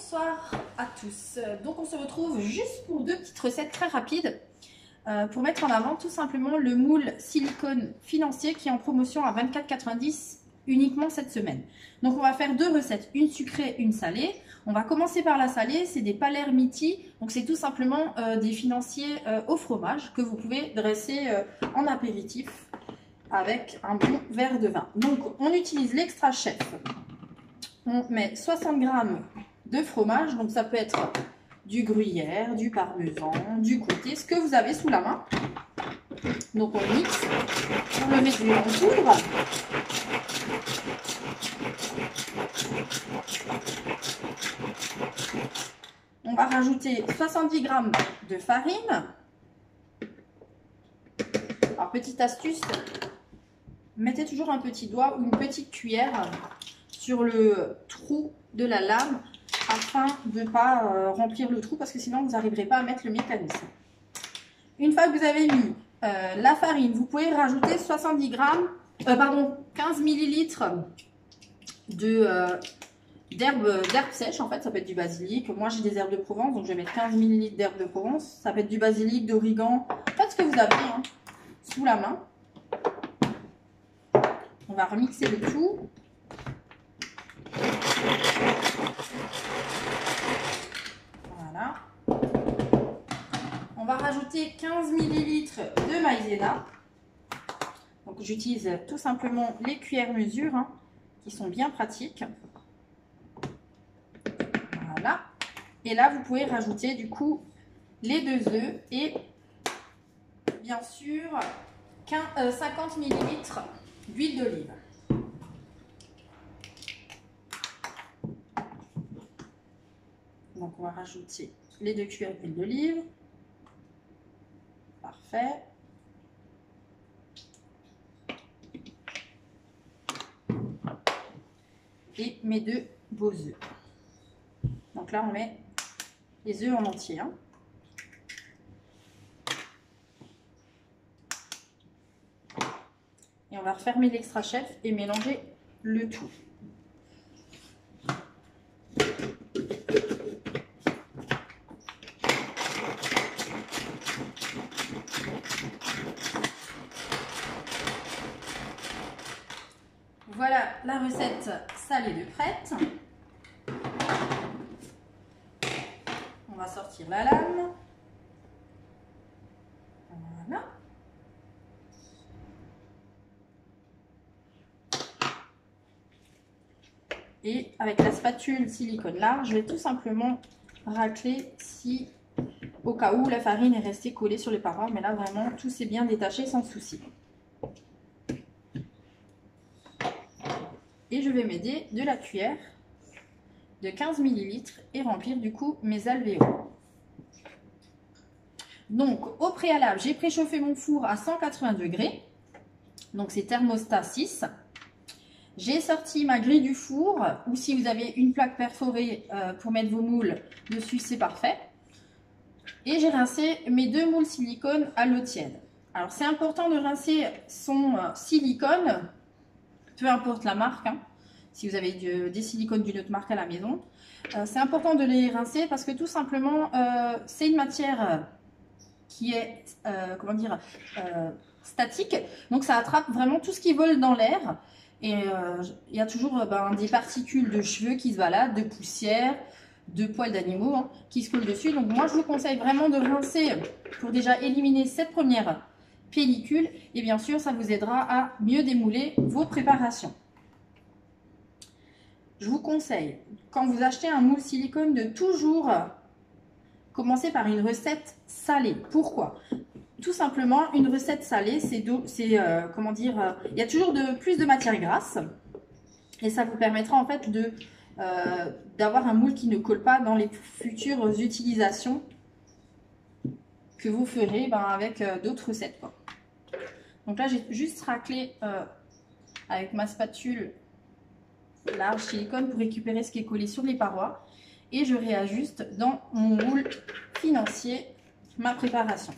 Bonsoir à tous. Donc on se retrouve juste pour deux petites recettes très rapides euh, pour mettre en avant tout simplement le moule silicone financier qui est en promotion à 24,90 uniquement cette semaine. Donc on va faire deux recettes, une sucrée, une salée. On va commencer par la salée, c'est des palermiti, donc c'est tout simplement euh, des financiers euh, au fromage que vous pouvez dresser en apéritif avec un bon verre de vin. Donc on utilise l'extra chef. On met 60 grammes de fromage. Donc ça peut être du gruyère, du parmesan, du côté, ce que vous avez sous la main. Donc on mixe, on le met en poudre. On va rajouter 70 g de farine. Alors petite astuce, mettez toujours un petit doigt ou une petite cuillère sur le trou de la lame afin de ne pas euh, remplir le trou parce que sinon vous n'arriverez pas à mettre le mécanisme. Une fois que vous avez mis euh, la farine, vous pouvez rajouter 70 grammes, euh, pardon, 15 millilitres de d'herbes sèches. En fait, ça peut être du basilic. Moi, j'ai des herbes de Provence, donc je vais mettre 15 millilitres d'herbes de Provence. Ça peut être du basilic, d'origan, faites ce que vous avez hein, sous la main. On va remixer le tout. Rajouter 15 ml de maïzena. Donc j'utilise tout simplement les cuillères mesure hein, qui sont bien pratiques. Voilà. Et là, vous pouvez rajouter du coup les deux œufs et bien sûr 50 ml d'huile d'olive. Donc on va rajouter les deux cuillères d'huile d'olive. Parfait. Et mes deux beaux œufs. Donc là, on met les œufs en entier. Hein. Et on va refermer l'extra chef et mélanger le tout. Voilà la recette salée de prête. On va sortir la lame. Voilà. Et avec la spatule silicone large, je vais tout simplement racler si au cas où la farine est restée collée sur les parois. Mais là, vraiment, tout s'est bien détaché sans souci. Et je vais m'aider de la cuillère de 15 ml et remplir du coup mes alvéoles. Donc au préalable, j'ai préchauffé mon four à 180 degrés. Donc c'est thermostat 6. J'ai sorti ma grille du four, ou si vous avez une plaque perforée euh, pour mettre vos moules dessus, c'est parfait. Et j'ai rincé mes deux moules silicone à l'eau tiède. Alors c'est important de rincer son euh, silicone peu importe la marque, hein. si vous avez des silicones d'une autre marque à la maison. Euh, c'est important de les rincer parce que tout simplement, euh, c'est une matière qui est, euh, comment dire, statique. Donc ça attrape vraiment tout ce qui vole dans l'air. Et il y a toujours ben, des particules de cheveux qui se baladent, de poussière, de poils d'animaux hein, qui se collent dessus. Donc moi, je vous conseille vraiment de rincer pour déjà éliminer cette première pellicule. Et bien sûr, ça vous aidera à mieux démouler vos préparations. Je vous conseille, quand vous achetez un moule silicone, de toujours commencer par une recette salée. Pourquoi? Tout simplement, une recette salée, c'est euh, comment dire, euh, il y a toujours de plus de matière grasse et ça vous permettra en fait de euh, d'avoir un moule qui ne colle pas dans les futures utilisations que vous ferez ben, avec d'autres recettes. Donc là, j'ai juste raclé euh, avec ma spatule large silicone pour récupérer ce qui est collé sur les parois. Et je réajuste dans mon moule financier ma préparation.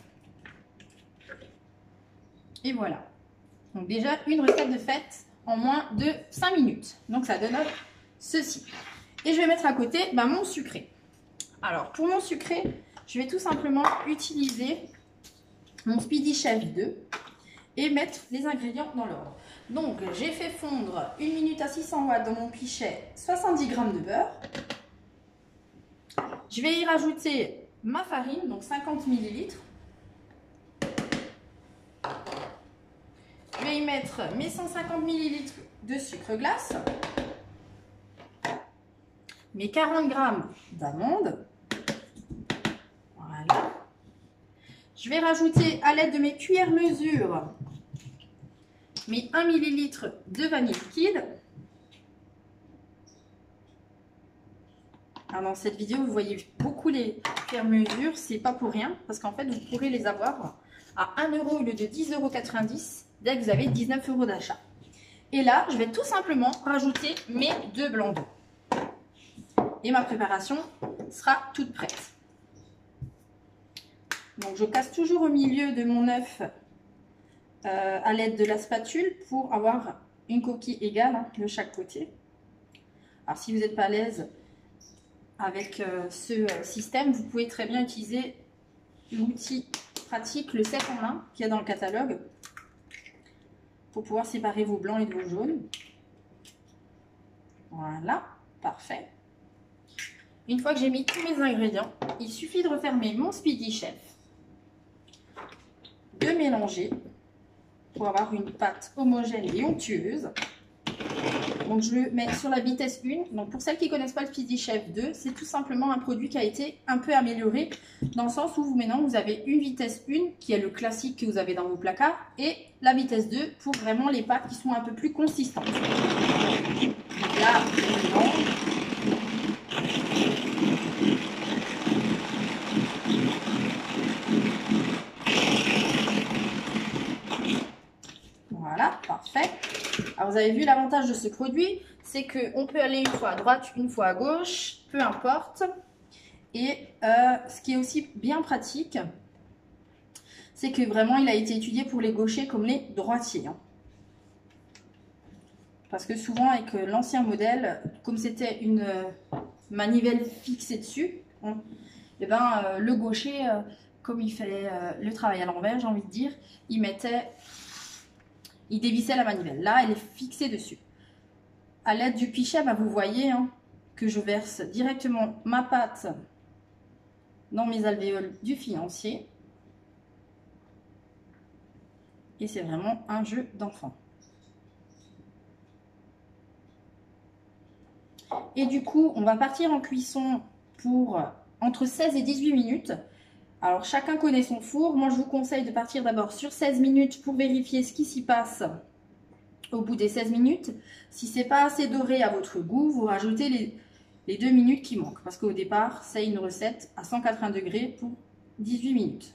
Et voilà. Donc déjà, une recette de fête en moins de 5 minutes. Donc ça donne ceci. Et je vais mettre à côté bah, mon sucré. Alors, pour mon sucré, je vais tout simplement utiliser mon Speedy Chef 2 et mettre les ingrédients dans l'ordre. Donc, j'ai fait fondre une minute à 600 watts dans mon pichet 70 g de beurre. Je vais y rajouter ma farine, donc 50 ml. Je vais y mettre mes 150 ml de sucre glace, mes 40 g d'amandes. Voilà. Je vais rajouter à l'aide de mes cuillères mesure mes 1 ml de vanille liquide. Alors dans cette vidéo, vous voyez beaucoup les mesure, c'est pas pour rien, parce qu'en fait, vous pourrez les avoir à 1 euro au lieu de 10,90 euros dès que vous avez 19 euros d'achat. Et là, je vais tout simplement rajouter mes deux blancs d'eau. Et ma préparation sera toute prête. Donc, je casse toujours au milieu de mon œuf euh, à l'aide de la spatule pour avoir une coquille égale hein, de chaque côté. Alors, si vous n'êtes pas à l'aise avec euh, ce euh, système, vous pouvez très bien utiliser l'outil pratique, le 7 en 1 qu'il y a dans le catalogue pour pouvoir séparer vos blancs et vos jaunes. Voilà, parfait. Une fois que j'ai mis tous mes ingrédients, il suffit de refermer mon Speedy Chef, de mélanger pour avoir une pâte homogène et onctueuse. Donc je le mets sur la vitesse 1. Donc pour celles qui ne connaissent pas le Speedy Chef 2, c'est tout simplement un produit qui a été un peu amélioré dans le sens où vous maintenant vous avez une vitesse 1 qui est le classique que vous avez dans vos placards et la vitesse 2 pour vraiment les pâtes qui sont un peu plus consistantes Voilà, parfait. Alors, vous avez vu l'avantage de ce produit, c'est qu'on peut aller une fois à droite, une fois à gauche, peu importe. Et euh, ce qui est aussi bien pratique, c'est que vraiment, il a été étudié pour les gauchers comme les droitiers. Hein. Parce que souvent, avec l'ancien modèle, comme c'était une euh, manivelle fixée dessus, et hein, eh ben, euh, le gaucher, comme il fait le travail à l'envers, j'ai envie de dire, il mettait il dévissait la manivelle. Là, elle est fixée dessus. À l'aide du pichet, bah, vous voyez hein, que je verse directement ma pâte dans mes alvéoles du fiancier. Et c'est vraiment un jeu d'enfant. Et du coup, on va partir en cuisson pour entre 16 et 18 minutes. Alors, chacun connaît son four. Moi, je vous conseille de partir d'abord sur 16 minutes pour vérifier ce qui s'y passe au bout des 16 minutes. Si c'est pas assez doré à votre goût, vous rajoutez les, les 2 minutes qui manquent. Parce qu'au départ, c'est une recette à 180 degrés pour 18 minutes.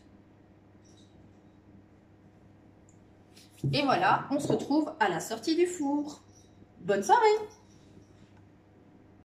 Et voilà, on se retrouve à la sortie du four. Bonne soirée